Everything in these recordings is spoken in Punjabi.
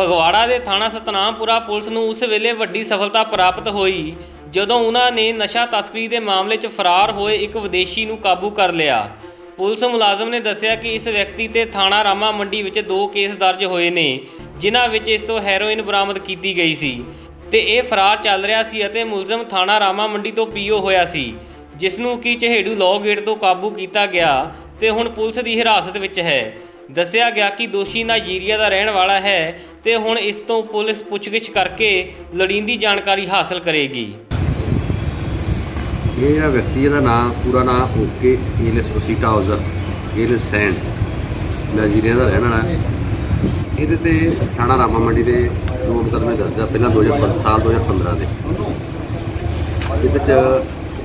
ਫਗਵਾੜਾ ਦੇ ਥਾਣਾ ਸਤਨਾਮਪੁਰਾ ਪੁਲਿਸ ਨੂੰ ਉਸ ਵੇਲੇ ਵੱਡੀ ਸਫਲਤਾ ਪ੍ਰਾਪਤ ਹੋਈ, ਜਦੋਂ ਉਹਨਾਂ ਨੇ ਨਸ਼ਾ ਤਸਕਰੀ ਦੇ ਮਾਮਲੇ 'ਚ ਫਰਾਰ ਹੋਏ ਇੱਕ ਵਿਦੇਸ਼ੀ ਨੂੰ ਕਾਬੂ ਕਰ ਲਿਆ। ਪੁਲਿਸ ਮੁਲਾਜ਼ਮ ਨੇ ਦੱਸਿਆ ਕਿ ਇਸ ਵਿਅਕਤੀ ਤੇ ਥਾਣਾ ਰਾਮਾ ਮੰਡੀ ਵਿੱਚ ਦੋ ਕੇਸ ਦਰਜ ਹੋਏ ਨੇ, ਜਿਨ੍ਹਾਂ ਵਿੱਚ ਇਸ ਤੋਂ ਹੈਰੋਇਨ ਬਰਾਮਦ ਕੀਤੀ ਗਈ ਸੀ। ਤੇ ਇਹ ਫਰਾਰ ਚੱਲ ਰਿਹਾ ਸੀ ਅਤੇ ਮੁਲਜ਼ਮ ਥਾਣਾ ਰਾਮਾ ਮੰਡੀ ਤੋਂ ਪੀਓ ਹੋਇਆ ਸੀ, ਜਿਸ ਨੂੰ ਕਿ ਚਹੇੜੂ ਲੌ ਗੇਟ ਤੋਂ ਕਾਬੂ ਕੀਤਾ ਗਿਆ ਤੇ ਹੁਣ ਪੁਲਿਸ ਦੀ ਹਿਰਾਸਤ ਵਿੱਚ ਹੈ। ਦੱਸਿਆ ਗਿਆ ਕਿ ਦੋਸ਼ੀ ਨਾਈਜੀਰੀਆ ਦਾ ਰਹਿਣ ਵਾਲਾ ਹੈ ਤੇ ਹੁਣ ਇਸ ਤੋਂ ਪੁਲਿਸ ਪੁੱਛਗਿੱਛ ਕਰਕੇ ਲੋੜੀਂਦੀ ਜਾਣਕਾਰੀ ਹਾਸਲ ਕਰੇਗੀ। ਇਹ ਜਿਹੜਾ ਵਿਅਕਤੀ, ਇਹਦਾ ਨਾਮ ਪੂਰਾ ਨਾਮ okay, Ellis Osita Hauser Ellis send, Nigeria ਦਾ ਰਹਿਣ ਵਾਲਾ ਇਹਦੇ ਤੇ ਥਾਣਾ ਰਾਮਾ ਮੰਡੀ ਦੇ ਦੋ ਮੁਕੱਦਮੇ ਦਰਜ ਆ, ਪਹਿਲਾਂ 2015 ਸਾਲ 2015 ਦੇ। ਇਹਦੇ ਚ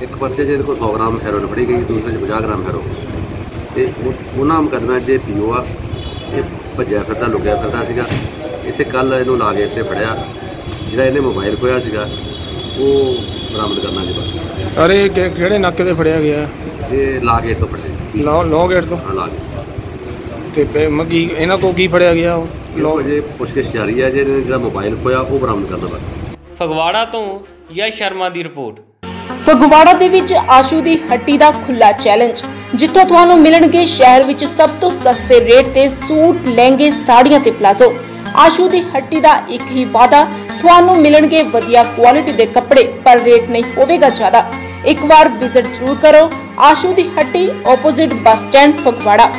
ਇੱਕ ਪਰਚੇ 'ਚ ਇਹਦੇ ਕੋਲ 100 ਗ੍ਰਾਮ ਹੈਰੋਇਨ ਫੜੀ ਗਈ, ਦੂਸਰੇ 'ਚ 50 ਗ੍ਰਾਮ ਹੈਰੋਇਨ। ਤੇ ਉਹ- ਉਹਨਾਂ ਮੁਕੱਦਮਿਆਂ 'ਚ ਜੇ ਪੀਓ ਆ ਇਹ ਭੱਜਿਆ ਫਿਰਦਾ ਲੁਕਿਆ ਫਿਰਦਾ ਸੀਗਾ। ਇੱਥੇ ਕੱਲ ਇਹਨੂੰ ਲਾ ਕੇ ਇੱਥੇ ਫੜਿਆ। ਜਿਹੜਾ ਇਹਨੇ ਮੋਬਾਈਲ ਖੋਇਆ ਸੀਗਾ ਉਹ ਬਰਾਮਦ ਕਰਨਾ ਜੀ ਬਸ। ਸਰ ਇਹ ਕਿ- ਕਿਹੜੇ ਨਾਕੇ ਤੇ ਫੜਿਆ ਗਿਆ? ਇਹ ਲਾ ਗੇਟ ਤੋਂ ਫੜੇ। ਲੋ ਲੋ ਗੇਟ ਤੋਂ? ਹਾਂ ਲਾ ਗੇਟ ਤੇ ਪੇ- ਮ- ਕੀ ਇਹਨਾਂ ਕੋਲ ਕੀ ਫੜਿਆ ਗਿਆ ਉਹ? ਲੋ ਜੇ ਪੁੱਛਗਿੱਛ ਜਾਰੀ ਹੈ ਜਿਹਨੇ ਜਿਹੜਾ ਮੋਬਾਈਲ ਖੋਇਆ ਉਹ ਬਰਾਮਦ ਕਰਨਾ ਬਸ। ਫਗਵਾੜਾ ਤੋਂ ਯਸ਼ ਸ਼ਰਮਾ ਦੀ ਰਿਪੋਰਟ। ਫਗਵਾੜਾ ਦੇ ਵਿੱਚ ਆਸ਼ੂ ਦੀ ਹੱਟੀ ਦਾ ਖੁੱਲਾ ਚੈਲੰਜ ਜਿੱਥੋਂ ਤੁਹਾਨੂੰ ਮਿਲਣਗੇ ਸ਼ਹਿਰ ਵਿੱਚ ਸਭ ਤੋਂ ਸਸਤੇ ਰੇਟ ਤੇ ਸੂਟ, ਲਹਿੰਗੇ, ਸਾੜੀਆਂ ਤੇ ਪਲਾਜ਼ੋ। ਆਸ਼ੂ ਦੀ ਹੱਟੀ ਦਾ ਇੱਕ ਹੀ ਵਾਅਦਾ, ਤੁਹਾਨੂੰ ਮਿਲਣਗੇ ਵਧੀਆ ਕੁਆਲਿਟੀ ਦੇ ਕੱਪੜੇ, ਪਰ ਰੇਟ ਨਹੀਂ ਹੋਵੇਗਾ ਜ਼ਿਆਦਾ। ਇੱਕ ਵਾਰ ਵਿਜ਼ਿਟ ਜ਼ਰੂਰ ਕਰੋ। ਆਸ਼ੂ ਦੀ ਹੱਟੀ ਆਪੋਜ਼ਿਟ ਬੱਸ ਸਟੈਂਡ ਫਗਵਾੜਾ।